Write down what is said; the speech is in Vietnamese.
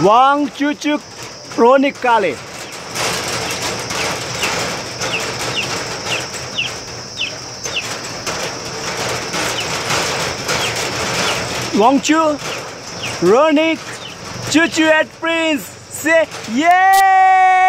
Wang Chuchuk Chronicale Wang Chu Ronic Chuchu at Prince. Say yeah!